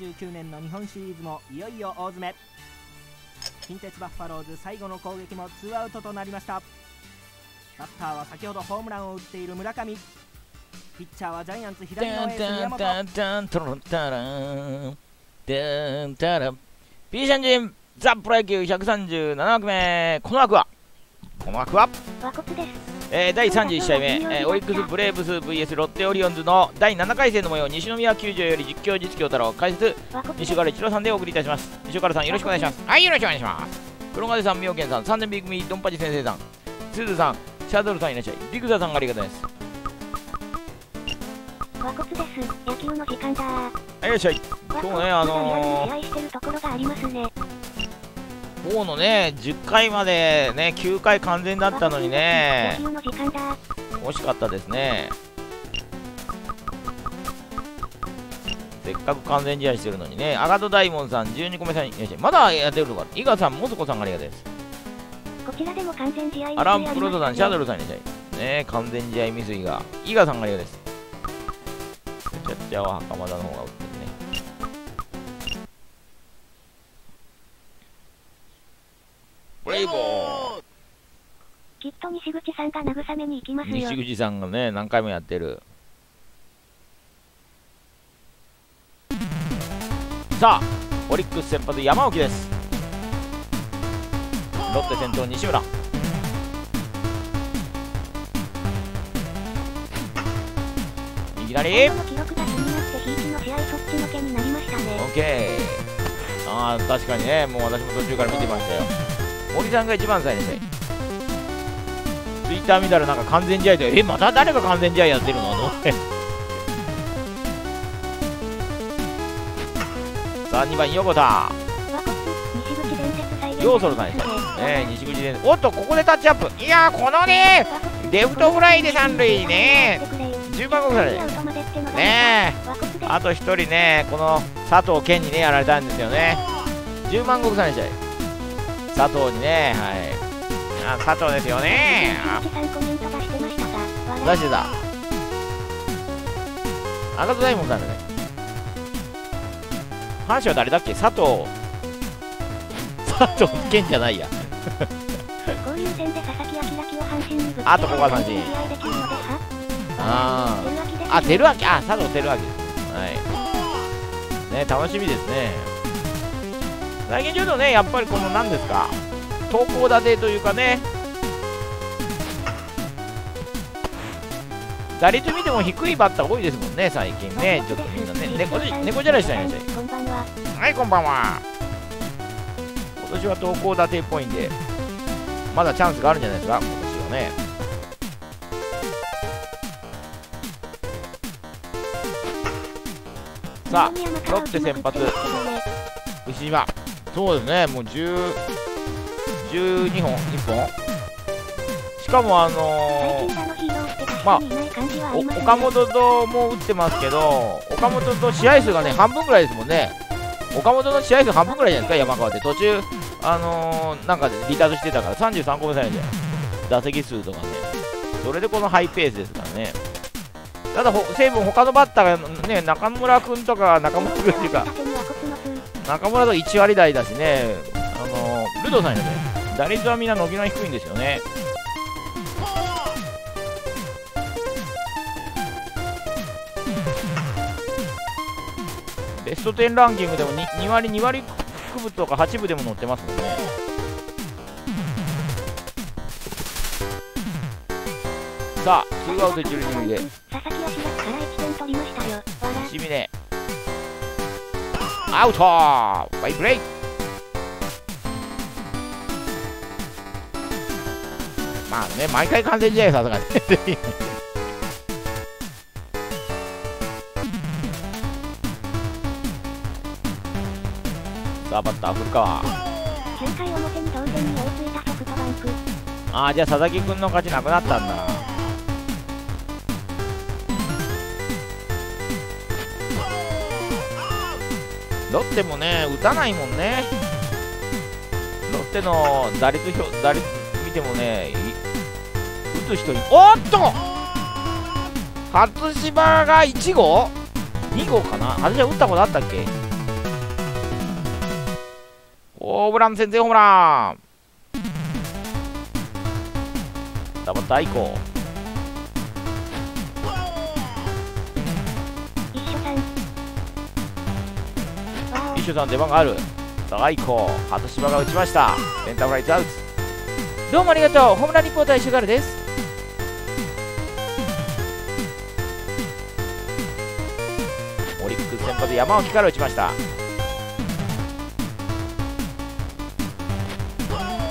19年の日本シリーズもいよいよ大詰め。近鉄バッファローズ最後の攻撃もツーアウトとなりました。バッターは先ほどホームランを打っている村上。ピッチャーはジャイアンツ左のエース宮本。タンタントロンタラン。タンタラン。 PC エンジン。ザ・プロ野球137枠目。この枠は？この枠は、です。えー第31試合目、えーオリックス・ブレーブス VS ロッテオリオンズの第7回戦の模様西宮球場より実況実況太郎解説西。岡一郎さんでお送りいたします西岡さんよろしくお願いしますはいよろしくお願いします黒金さん妙見さん三年 B 組ドンパチ先生さんスーズさんシャドルさんいらっしゃいビクザさんありがとうございます和骨です。野球の時間だー。はいいらっしゃい今日ねあのー試合してるところがありますね。今日のね10回までね9回完全だったのにね。惜しかったですねせっかく完全試合してるのにねアガトダイモンさん12個目さんいらっしゃいまだやってるのか伊賀さんモズコさんありがとうございますこちらでも完全試合アランプロトさん、シャドル。ルさんいらっしゃい。ね完全試合未遂が。伊賀さんがありがとうです。キャッチャーは袴田の方がブレイボーきっと西口さんが慰めに行きますよ。西口さんがね、何回もやってる。さあ、オリックス先発山沖です。ロッテ先頭西村。いきなり記録が気になってひいきの試合そっちのけになりましたね。オッケーああ確かにねもう私も途中から見てましたよ森さんが一番最初に。ツイッター見たらなんか完全試合でえまた誰が完全試合やってるの？と思って。さあ2番横田。ヨーソルさんでした。ね西口でおっとここでタッチアップ。いやーこのねレフトフライで三塁ね。10番国されね。あと1人ね、この佐藤健にね、やられたんですよね。10万石さんでした佐藤にね、はい。あ佐藤ですよね。出してたが、出してた。大門さんだね。阪神は誰だっけ？佐藤。佐藤健じゃないや。で佐々木明明を阪神あとここは三振試合できるのではあーあ、照明。あ、佐藤輝明。はい。ね、楽しみですね。最近ちょっとね、やっぱりこの何ですか、投稿立てというかね、打率見ても低いバッター多いですもんね、最近ね。ちょっとみんなね、猫じ猫じゃらしさんいらっしゃい。はい、こんばんは。今年は投稿立てっぽいんで、まだチャンスがあるんじゃないですか、今年はね。さあ、ロッテ先発牛島。そうですね、もう10、12本、1本。しかも、あのーまあ。岡本とも打ってますけど、岡本と試合数がね、半分ぐらいですもんね。岡本の試合数半分ぐらいじゃないですか、山川って。途中、あのー、なんかで離脱してたから、33個目されじゃん。打席数とかね。それでこのハイペースですからね。ただ、西武、他のバッターがね、中村君とか、中村君っていうか、中村と1割台だしね、あのー、ルドさんよね、打率はみんな軒並み低いんですよね。ベスト10ランキングでも 2, 2割、2割9分とか8分でも載ってますもんね。さあ、ツーアウト一塁二塁で、佐々木は4月から1点取りましたよ。アウトファイブレイまあね、毎回完全試合さすがに。さあ、バッター、古川。9回表に同点に追いついたソフトバンク。ああ、じゃあ佐々木君の勝ちなくなったんだ。ロッテもね、打たないもんね。ロッテの打率表、打率見てもね、打つ人、おっと！初芝が1号 ?2 号かな？初芝打ったことあったっけ？ホームラン先制ホームラン！ダバッター以お。一緒さん出番があるさあ愛子初芝が打ちました。センターフライツアウトどうもありがとう。ホームランリポーター石原です。オリックス先発山脇から打ちました。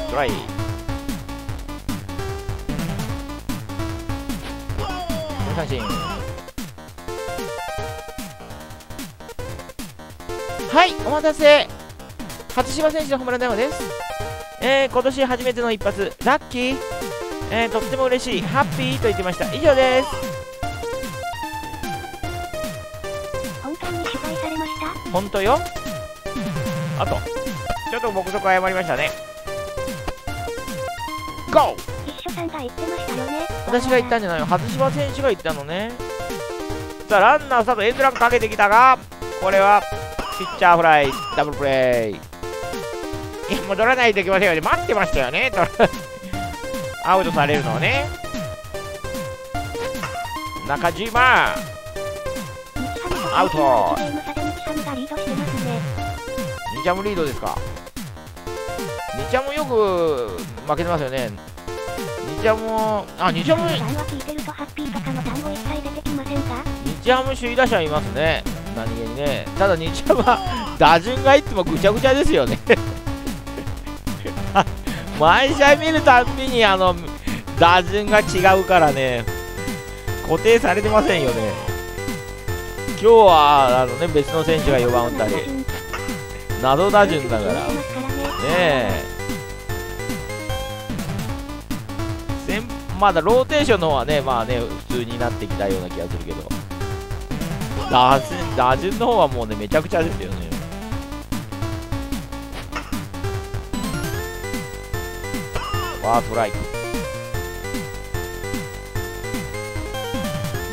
トライ。三振。はいお待たせ。初島選手のホームランダウンです。えー、今年初めての一発。ラッキー。えー、とっても嬉しい。ハッピーと言ってました。以上です。本当に取材されました？本当よ。あとちょっと僕そこ謝りましたね。GO! 一緒さんが言ってましたよね。私が言ったんじゃないよ。初島選手が言ったのね。さあランナースタートエンドランかけてきたがこれはピッチャーフライダブルプレイ。戻らないといけませんよね。待ってましたよね。アウトされるのをね。中島。アウト。ゲーム差で日ハムがリードしてますね。ニチャムリードですかニチャムよく負けてますよね。ニチャムあニチャム番は聞いてるとハッピーとかの単語一切出てきませんか日ハム首位打者いますね。何気にね。ただ日ハムは打順がいつもぐちゃぐちゃですよね。毎試合見るたんびにあの打順が違うからね。固定されてませんよね。今日はあのね別の選手が4番打ったり謎打順だから。ね。え。まだローテーションの方はねまあね普通になってきたような気がするけど。打順打順の方はもうねめちゃくちゃですよね。ファーストライク。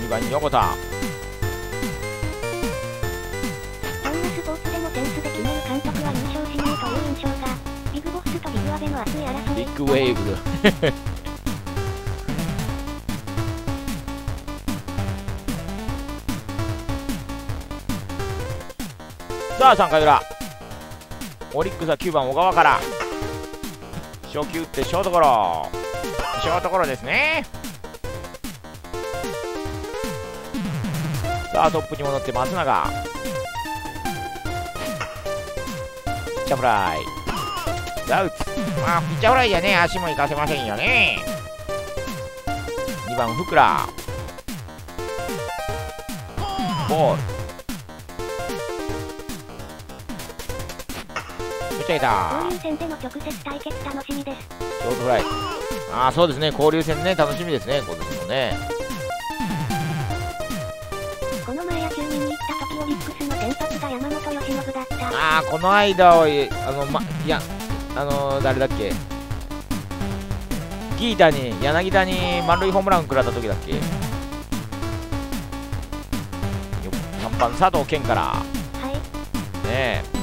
2番に横田。どんなスポーツでも点数で決める監督は優勝しないという印象が、ビッグボスとビッグアベの熱い争い。ビッグウェーブさあ3回裏。オリックスは9番小川から。初球打ってショートゴロ。ショートゴロですね。さあトップに戻って松永。ピッチャーフライ。アウトまあピッチャーフライじゃね足も活かせませんよね。2番福良。ボール打ち上げた。交流戦での直接対決楽しみです。ショートフライ。ああそうですね。交流戦ね楽しみですね今年もね。この前野球見に行った時オリックスの先発が山本由伸だった。ああこの間はえあのまいやあのー、誰だっけ。ギータに柳田に満塁ホームラン食らった時だっけ。よ3番佐藤健から。はい。ねえ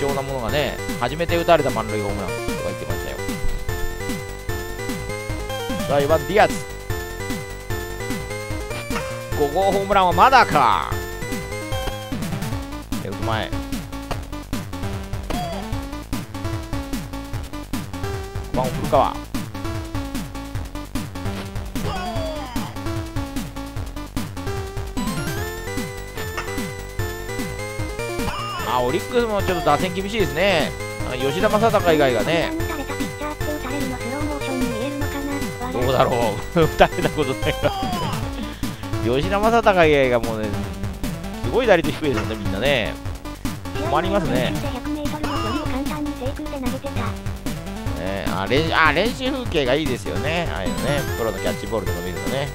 貴重なものがね初めて打たれた満塁ホームランとか言ってましたよ。さあ4番ディアツ5号ホームランはまだか。レフト前5番古川あオリックスもちょっと打線厳しいですね。あ吉田正尚以外がね。どうだろう。打たれたことないから吉田正尚以外がもうねすごい打率低いですよねみんなね。困りますね。試合前の練習で 100m の距離を簡単に低空で投げてた。ねあ練あ練習風景がいいですよね。ああいうのねプロのキャッチボールとか見るとね。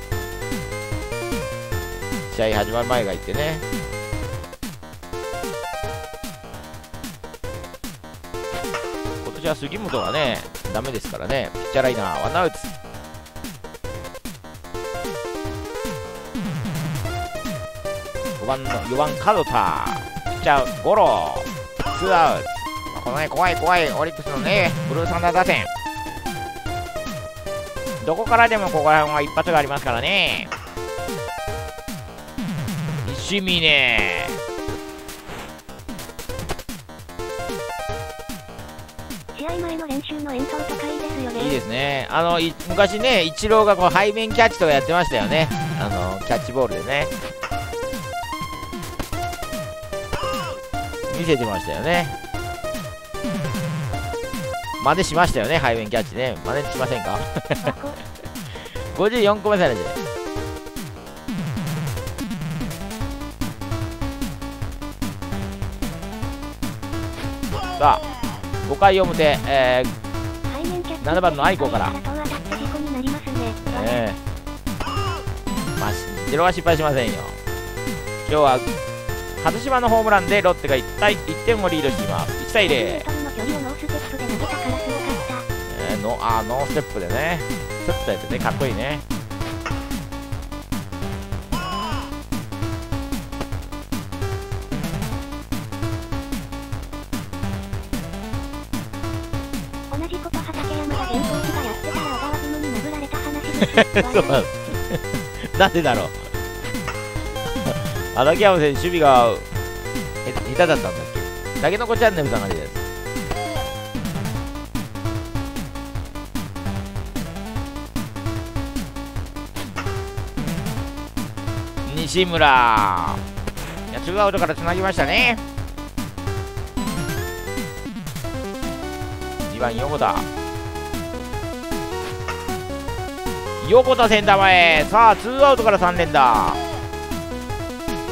試合始まる前が言ってね今年は杉本がねダメですからね。ピッチャーライナーワンアウト。5番の4番門田。ピッチャーゴロツーアウト。このね怖い怖い。オリックスのねブルーサンダー打線。どこからでもここら辺は一発がありますからね。石峰。の演奏とかいいですよね。いいですね。あのい昔ねイチローがこう背面キャッチとかやってましたよね。あのキャッチボールでね。見せてましたよね。真似しましたよね背面キャッチね。真似しませんか？箱54個目されて。さあ5回表、え背面キャッチ7番の愛子から。と当たって事故になりますね。ーえ。ーまあゼロは失敗しませんよ。今日は初島のホームランでロッテが 1, 対1点をリードしています。1対0、メートルの距離をノーステップで投げたからすごかった。えー、のあーノーステップでね。スッとやってね。かっこいいねなの。なんでだろう。畠山選手守備が下手だったんだっけ？たけのこチャンネルさんがです西村。いやツーアウトからつなぎましたね。2番横田。横田センター前。さあツーアウトから3連打。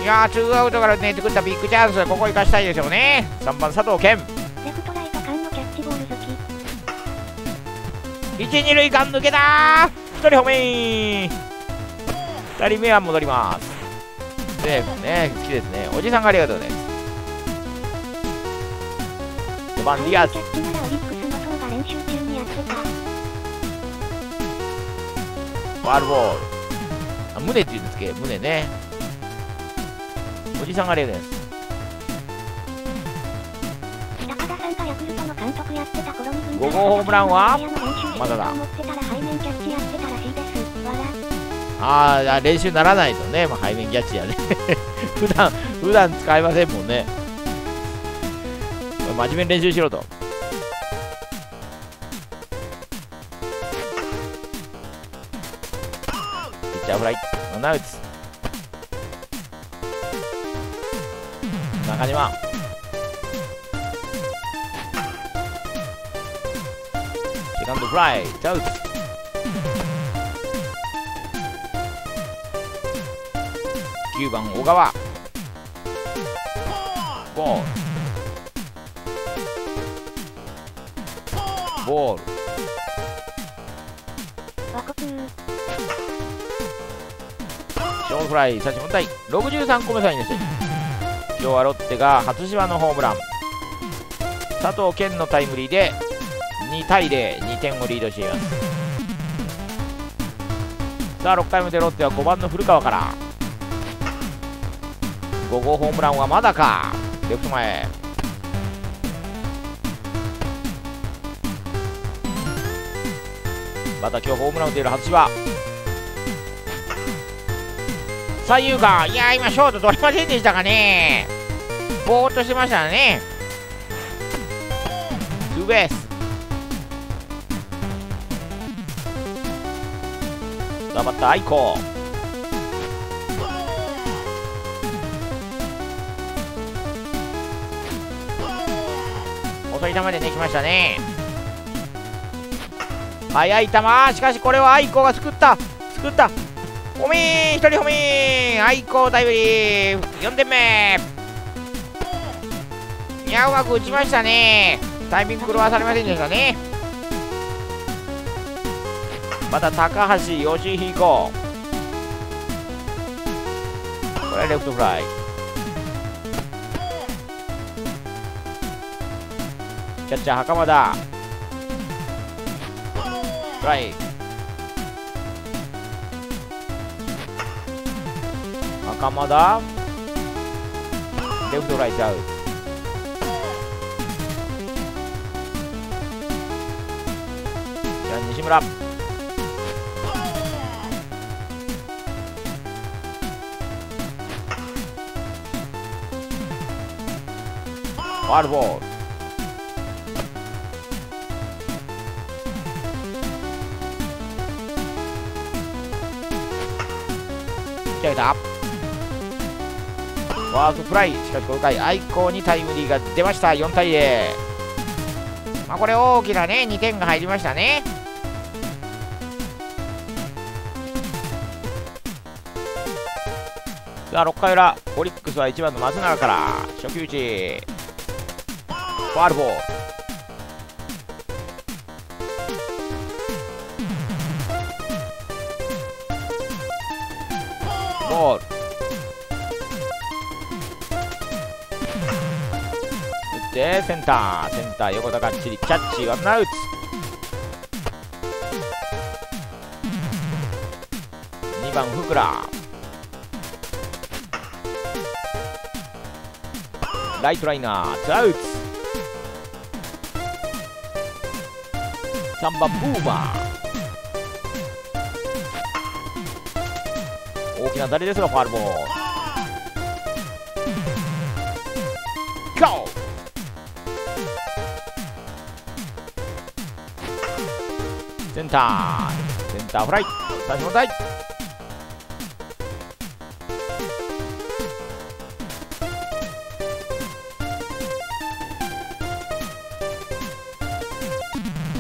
いやーツーアウトからね作ったビッグチャンス。ここ生かしたいですよね。3番佐藤健。レフトライト間のキャッチボール好き。1、2塁間抜けたー。1人ホメイン。2人目は戻ります。セーフね好きですね。おじさんがありがとうです4番ディアスキャッチならオリックスの層が練習中にやってた。ファールボール。あ胸って言うんですけ？ど胸ね。おじさんがありがとうです。高田さんがヤクルトの監督やってた頃に分五号ホームランは？まだだ。ああ練習ならないとね、まあ、背面キャッチやね。普段普段使いませんもんね。真面目に練習しろと。フライノーアウト中島セカンドフライ。アウト9番小川。ボール。ボール。ーフライ差し問題。63個目サインでした今日はロッテが初島のホームラン。佐藤健のタイムリーで2対02点をリードしています。さあ6回目でロッテは5番の古川から。5号ホームランはまだか。レフト前。また今日ホームランを打てる初島三遊間いや今ショート取りませんでしたかね。ぼーっとしてましたね。ツーベース。さあバッター愛子遅い球でねきましたね。速い球。しかしこれは愛子が救った。救った。ホミー一人ホミー愛子タイムリー4点目。いやうまく打ちましたね。タイミング狂わされませんでしたね。また高橋義彦これレフトフライ。キャッチャー袴田。フライ。combo đó Đem tôi lại trừ Chờ nhìn 95 Chơi đạp ワーストフライしかしこの回愛好にタイムリーが出ました。4対0まあこれ大きなね2点が入りましたね。さあ6回裏オリックスは1番の松永から初球打ち。ファールボール。ボール。てセンター。センター横田がっちり。キャッチワンアウト。2番福倉。ライトライナーツアウト。3番ブーマー。大きな当たりですがファールボール。センターセンターフライ。三振問題。ゴ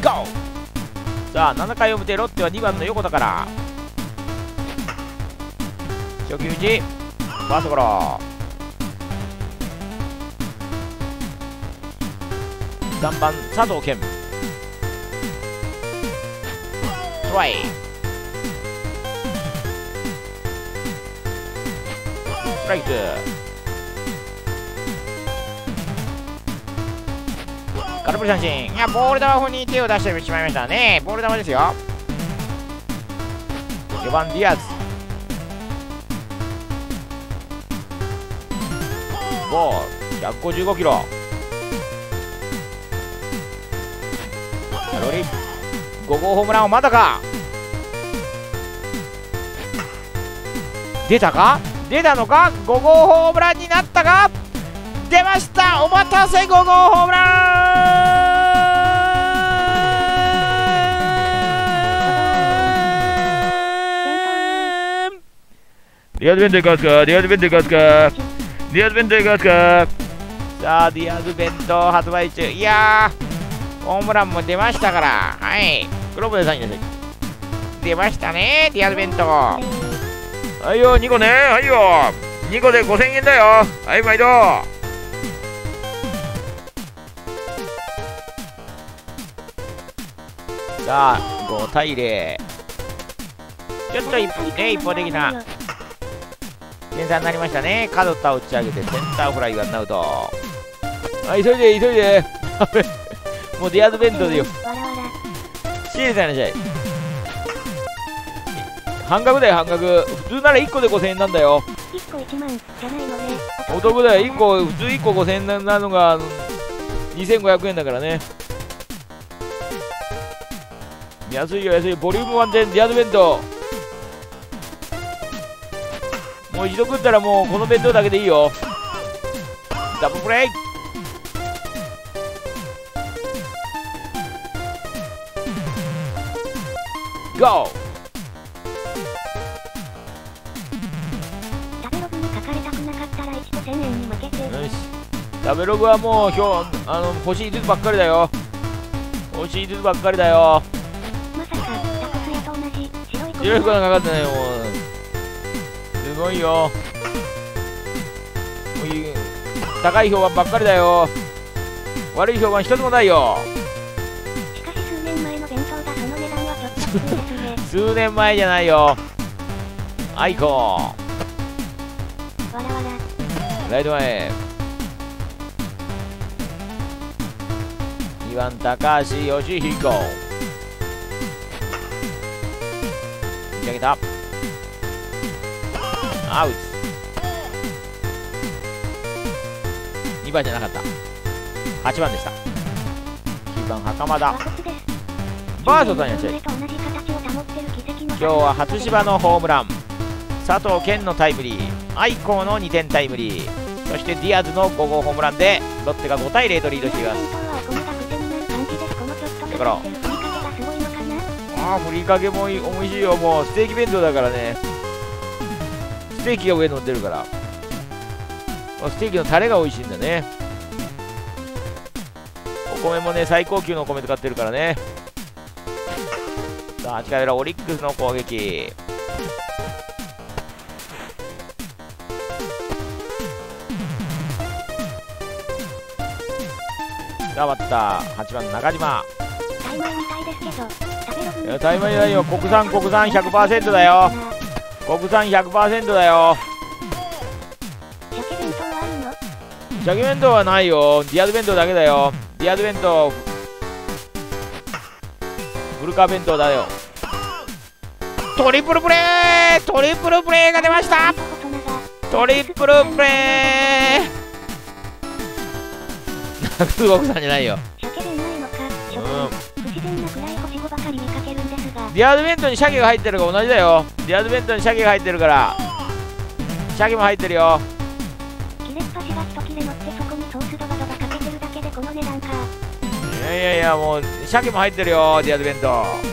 ー。さあ7回表ロッテは2番の横田から。初球打ち。ファーストゴロ。3番佐藤健。トライストライク空振り三振いやボール球に手を出してしまいましたね。ボール球ですよ。4番ディアズ。ボール。155キロ。ロリ5号ホームランをまだか。出たか？出たのか？5号ホームランになったか？出ました！お待たせ！5号ホームラン！ディアズベントいかがですか？ディアズベントいかがですか？ディアズベントいかがですか？さあディアズベント発売中。いやーホームランも出ましたから。はい。グローブでサインです出ましたねディアズ弁当。はいよ2個ね。はいよ。2個で5000円だよ。はい毎度。さあ5対0ちょっと一歩ね一方的な点差になりましたね。角田を打ち上げてセンターフライがナウト。はい急いで急いでもうディアズベントでよ。シールだなじゃい。半額だよ半額。普通なら1個で5000円なんだよ。1個1万じゃないのね。お得だよ1個。普通1個5000円なのが2500円だからね。安いよ安い。ボリューム満点ディアズベント。もう一度食ったらもうこの弁当だけでいいよ。ダブルプレイゴ食べログに書かれたくなかったら1と1000円に負けて。ーよし食べログはもう今日あの欲しい5つばっかりだよ。欲しい5つばっかりだよ。まさか、タコスヤと同じ白い粉。白い粉がかかってないよもう。すごいよ。高い評判ばっかりだよ。悪い評判一つもないよ数年前じゃないよ。アイコ。ンライト前。2番高橋義彦打ち上げた。アウト2番じゃなかった。8番でした。9番袴田。バーソさんらっしゃい今日は初芝のホームラン。佐藤健のタイムリー。愛甲の2点タイムリー。そしてディアズの5号ホームランでロッテが5対0とリードしています。だからああふりかけもいい美味しいよ。もうステーキ弁当だからね。ステーキが上に乗ってるから。ステーキのタレが美味しいんだね。お米もね最高級のお米使ってるからね。さあ8回裏オリックスの攻撃。さあバッター8番中島。タイマーみたいですけど食べログいやタイマーないよ。国産国産100%だよ。国産100%だよ。鮭弁当はあるの？鮭弁当はないよ。ディアズ弁当だけだよ。ディアズ弁当フルカー弁当だよトリプルプレートリプルプレーが出ました。トリプルプレー中国さんじゃないよ。鮭でうまいのかう食ん。不自然なくらい星5ばかり見かけるんですがディアズ弁当に鮭が入ってるが同じだよ。ディアズ弁当に鮭が入ってるから。鮭も入ってるよ。切れっ端が一切れ乗ってそこにソースドバドバかけてるだけでこの値段か。いやいやいやもう鮭も入ってるよディアズ弁当い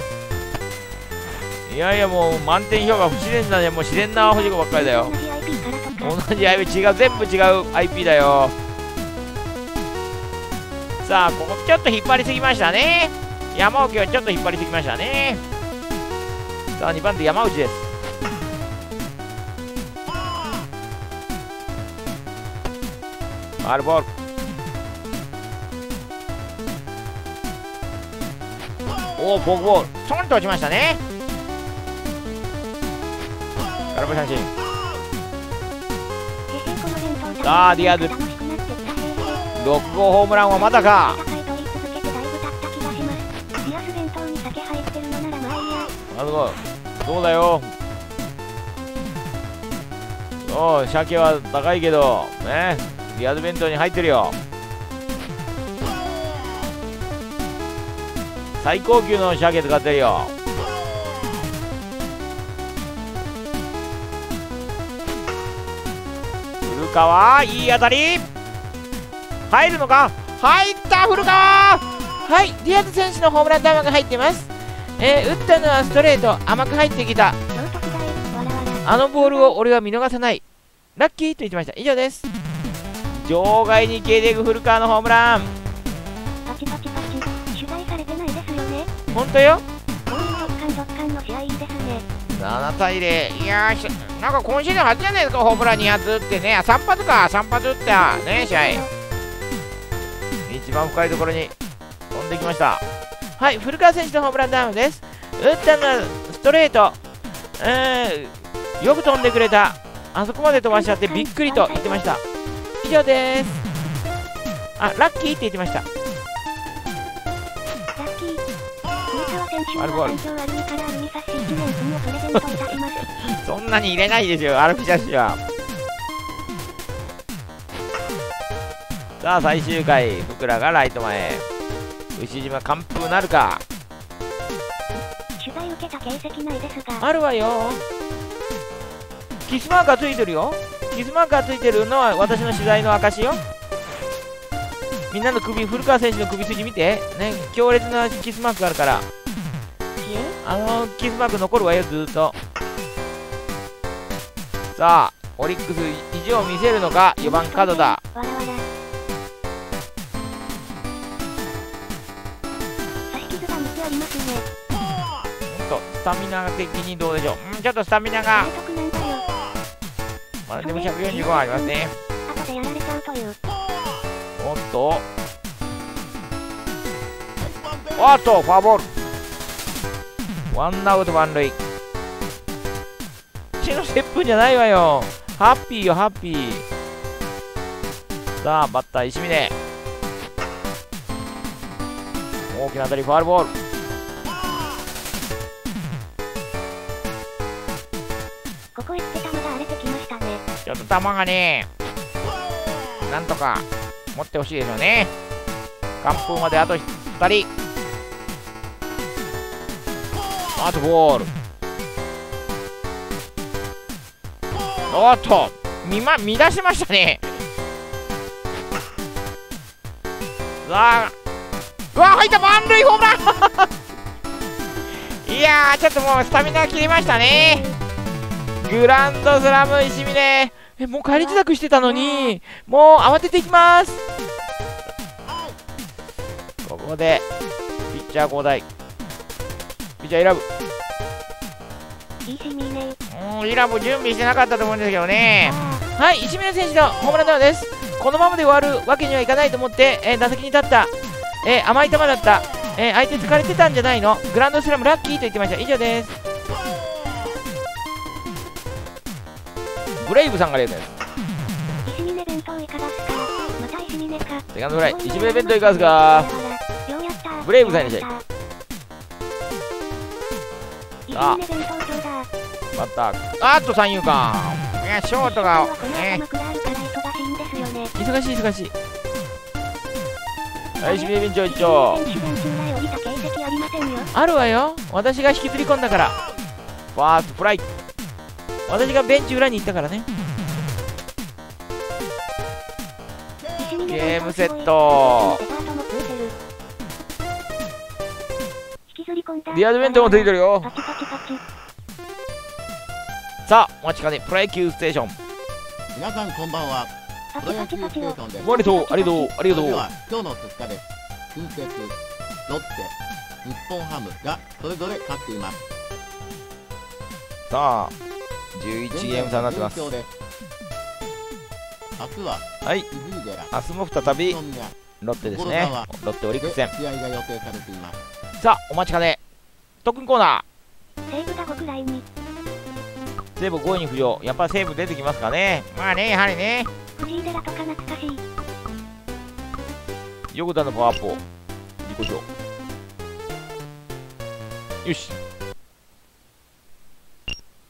やいやもう満点評価不自然だね。もう自然な星5ばっかりだよ。同じ IP 違う全部違う IP だよ。さあここちょっと引っ張りすぎましたね。山沖はちょっと引っ張りすぎましたね。さあ2番手山内です。ファールボール。おおフォークボール。ちょんと落ちましたね。空振り三振へへこの弁当さあディアズ楽しくなってきたへへ6号ホームランはまだか戦い取り続けてだいぶ経った気がしますディアス弁当に酒入ってるのならまあいいやあのそうだよそう鮭は高いけどねリアル弁当に入ってるよ最高級の鮭使ってるよ川いい当たり。入るのか？入った古川はいディアズ選手のホームラン球が入ってます。えー打ったのはストレート。甘く入ってきた。あのボールを俺は見逃さない。ラッキーと言ってました。以上です。場外に消えていく古川のホームラン。パチパチパチ取材されてないですよね。本当よ。こういう突貫突貫の試合いいですね。7対0いやーしなんか今シーズン初じゃないですかホームラン2発打ってね。3発か3発打ったね試合。一番深いところに飛んできました。はい古川選手のホームランダウンです。打ったのはストレート。えー、よく飛んでくれた。あそこまで飛ばしちゃってびっくりと言ってました。以上です。あラッキーって言ってました。いたしますそんなに入れないですよ、アルピシャシは。さあ、最終回、福良がライト前。牛島完封なるか。取材受けた形跡ないですがあるわよ。キスマークがついてるよ。キスマークがついてるのは私の取材の証よ。みんなの首、古川選手の首筋見て。ね、強烈なキスマークがあるから。あのキスマーク残るわよ、ずっと。さあ、オリックス意地を見せるのか、4番角田。と、スタミナ的にどうでしょう。うん、ちょっとスタミナが低、得なんだよまあ、でも145ありますね。後でやられちゃうというおっと。おっと、フォアボール。ワンアウト満塁。血の接吻じゃないわよ。ハッピーよ、ハッピー。さあ、バッター石峰。大きな当たり、ファールボール。ここへって球が荒れてきましたねちょっと球がね、なんとか持ってほしいですよね。完封まであと2人。あとボール。おっと見ま乱しましたね。さあうわ入った満塁ホームラン。いやちょっともうスタミナ切りましたね。グランドスラム石峰えもう帰り自宅してたのにもう慌てていきます。ここでピッチャー交代。ピッチャー選ぶ。うんイランも準備してなかったと思うんですけどね。あはい石峰選手のホームランダウンです。このままで終わるわけにはいかないと思って、えー打席に立った、えー甘い球だった、えー相手疲れてたんじゃないの？グランドスラムラッキーと言ってました。以上です。ブレイブさんが例です。石峰弁当いかがすかまた石峰か。セカンドフライ。石峰弁当いかが。ですかブレイブさんにして石あ峰弁当ちょうだバッターあーっと三遊間。いやショートがね。忙しいんですよね忙しい。忙しいはい石峰弁長一丁あるわよ。私が引きずり込んだから。ファーストフライ。私がベンチ裏に行ったからね。ゲームセットリアドベントもついてるよ。さあお待ちかねプロ野球ステーション。皆さんこんばんは。プロ野球ステーションです。ありがとうありがと。うありがとう今日の結果です。近鉄ロッテ日本ハムがそれぞれ勝っています。さあ11ゲーム差になってます。明日ははい。明日も再びロッテですね。ロッテオリックス戦。で試合が予定されています。さあお待ちかね特訓コーナ西武が5くらいにー西武5位に浮上やっぱ西武出てきますかね。まあねやはりね。藤井寺とか懐かしい。横田のパワーアップを。自己評よし。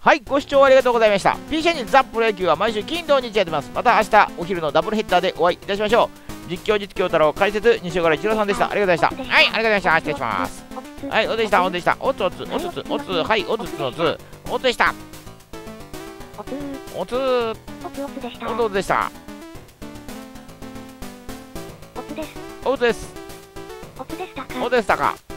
はいご視聴ありがとうございました。P シャニザ・プロ野球は毎週金土日やってます。また明日お昼のダブルヘッダーでお会いいたしましょう。実況実況太郎解説西岡一郎さんでした。ありがとうございました。はいありがとうございました。失礼しますはいおつでしたおつでした。おつおつおつつおつはいおつつのつおつでした。おつ。ーおつおつおつでした。おつでしたおつです。おつでしたかおつでしたか